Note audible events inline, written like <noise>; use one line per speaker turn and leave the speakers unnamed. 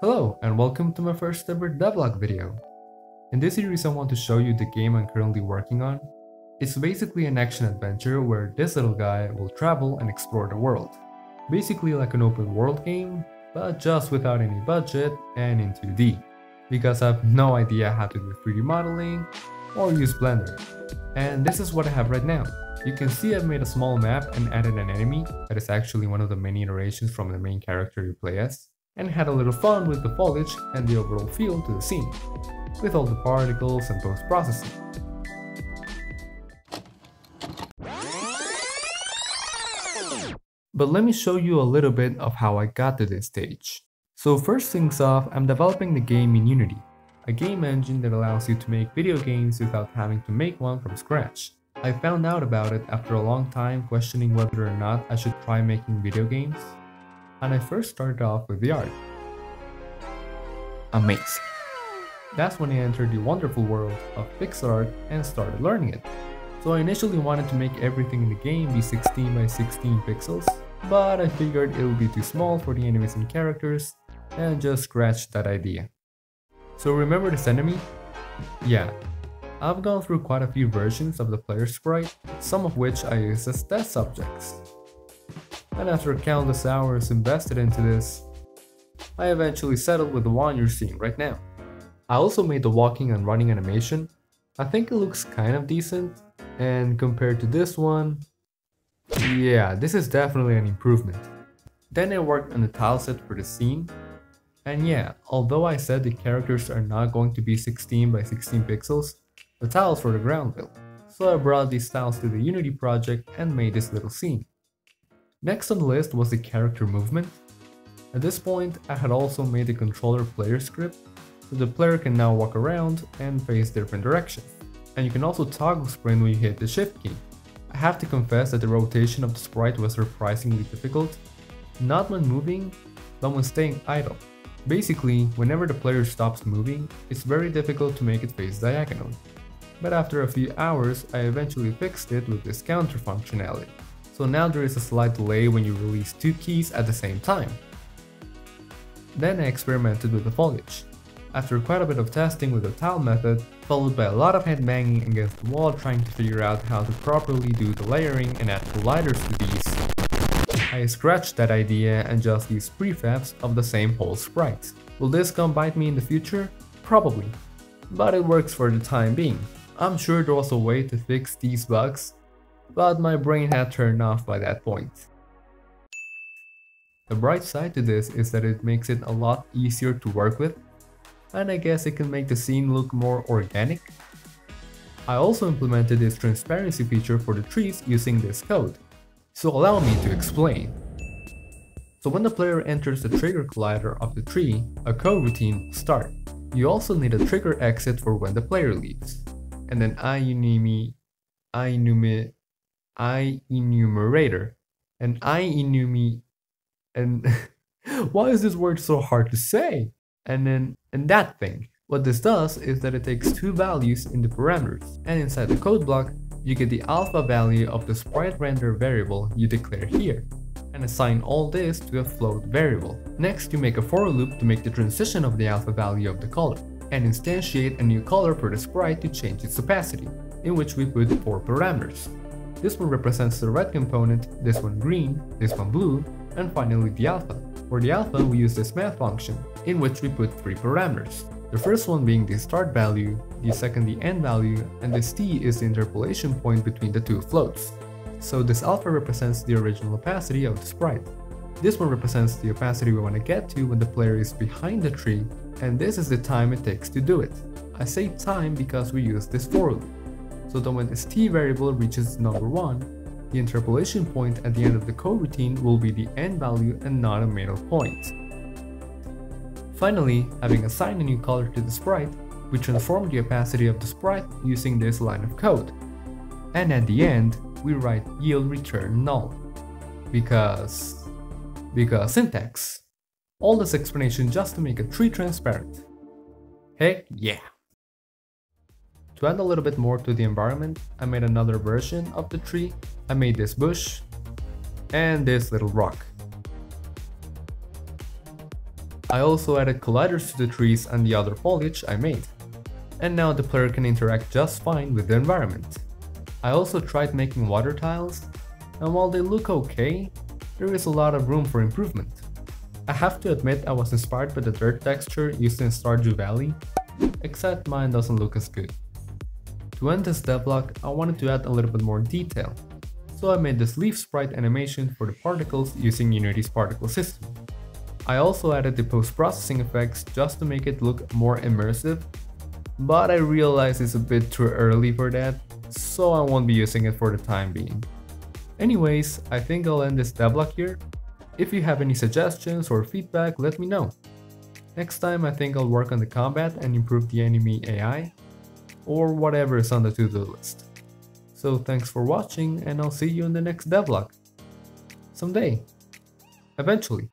Hello and welcome to my first ever devlog video. In this series I want to show you the game I'm currently working on. It's basically an action adventure where this little guy will travel and explore the world. Basically like an open world game, but just without any budget and in 2D. Because I have no idea how to do 3D modeling or use Blender. And this is what I have right now. You can see I've made a small map and added an enemy that is actually one of the many iterations from the main character you play as, and had a little fun with the foliage and the overall feel to the scene, with all the particles and post-processing. But let me show you a little bit of how I got to this stage. So first things off, I'm developing the game in Unity, a game engine that allows you to make video games without having to make one from scratch. I found out about it after a long time questioning whether or not I should try making video games, and I first started off with the art. Amazing. That's when I entered the wonderful world of pixel art and started learning it. So I initially wanted to make everything in the game be 16 by 16 pixels, but I figured it would be too small for the enemies and characters, and just scratched that idea. So remember this enemy? Yeah, I've gone through quite a few versions of the player sprite, some of which I use as test subjects. And after countless hours invested into this, I eventually settled with the one you're seeing right now. I also made the walking and running animation. I think it looks kind of decent, and compared to this one, yeah, this is definitely an improvement. Then I worked on the tile set for the scene, and yeah, although I said the characters are not going to be 16 by 16 pixels, the tiles for the ground will. So I brought these tiles to the Unity project and made this little scene. Next on the list was the character movement. At this point, I had also made the controller player script, so the player can now walk around and face different directions. And you can also toggle sprint when you hit the shift key. I have to confess that the rotation of the sprite was surprisingly difficult, not when moving, but when staying idle. Basically, whenever the player stops moving, it's very difficult to make it face diagonal but after a few hours I eventually fixed it with this counter functionality. So now there is a slight delay when you release two keys at the same time. Then I experimented with the foliage. After quite a bit of testing with the tile method, followed by a lot of head banging against the wall trying to figure out how to properly do the layering and add colliders to these, I scratched that idea and just used prefabs of the same whole sprite. Will this come bite me in the future? Probably, but it works for the time being. I'm sure there was a way to fix these bugs, but my brain had turned off by that point. The bright side to this is that it makes it a lot easier to work with, and I guess it can make the scene look more organic. I also implemented this transparency feature for the trees using this code, so allow me to explain. So when the player enters the trigger collider of the tree, a coroutine will start. You also need a trigger exit for when the player leaves and then IEnumerator, IEnumer, IEnumerator, and IEnumi, and <laughs> why is this word so hard to say? And then, and that thing. What this does is that it takes two values in the parameters, and inside the code block, you get the alpha value of the sprite render variable you declare here, and assign all this to a float variable. Next, you make a for loop to make the transition of the alpha value of the color and instantiate a new color for the sprite to change its opacity, in which we put 4 parameters. This one represents the red component, this one green, this one blue, and finally the alpha. For the alpha, we use this math function, in which we put 3 parameters. The first one being the start value, the second the end value, and this t is the interpolation point between the two floats. So this alpha represents the original opacity of the sprite. This one represents the opacity we want to get to when the player is behind the tree, and this is the time it takes to do it. I say time because we use this for loop. So that when this t variable reaches number 1, the interpolation point at the end of the coroutine will be the end value and not a middle point. Finally, having assigned a new color to the sprite, we transform the opacity of the sprite using this line of code. And at the end, we write yield return null. Because because syntax. All this explanation just to make a tree transparent. Heck yeah! To add a little bit more to the environment, I made another version of the tree. I made this bush and this little rock. I also added colliders to the trees and the other foliage I made. And now the player can interact just fine with the environment. I also tried making water tiles, and while they look okay, there is a lot of room for improvement. I have to admit I was inspired by the dirt texture used in Stardew Valley, except mine doesn't look as good. To end this devlog, I wanted to add a little bit more detail, so I made this leaf sprite animation for the particles using Unity's particle system. I also added the post-processing effects just to make it look more immersive, but I realize it's a bit too early for that, so I won't be using it for the time being. Anyways, I think I'll end this devlog here. If you have any suggestions or feedback, let me know. Next time I think I'll work on the combat and improve the enemy AI, or whatever is on the to-do list. So thanks for watching and I'll see you in the next devlog. Someday. Eventually.